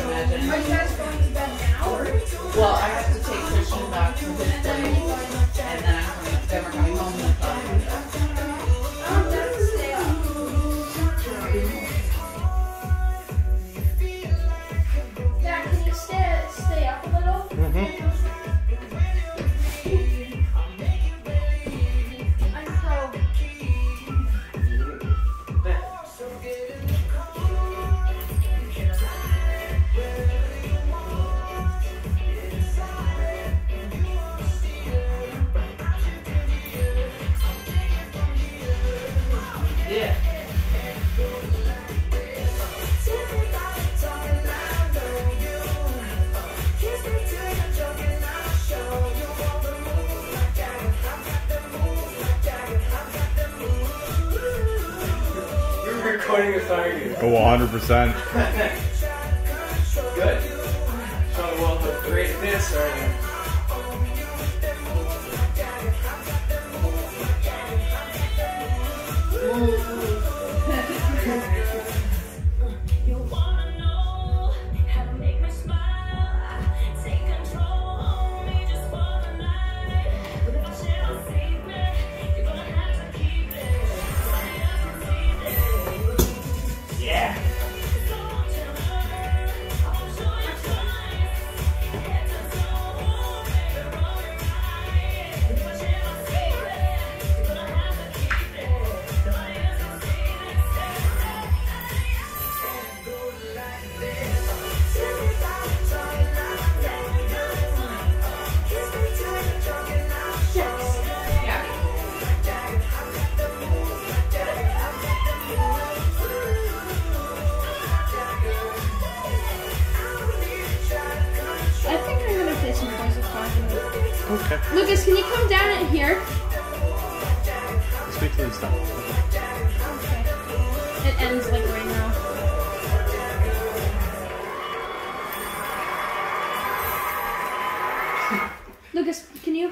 imagine. Are you guys going to bed now? Well, I have to take Christian recording is sorry. Oh, 100%. Good. Great this. Okay. Lucas, can you come down in here? Let's wait till it's done. Okay. It ends like right now. Lucas, can you?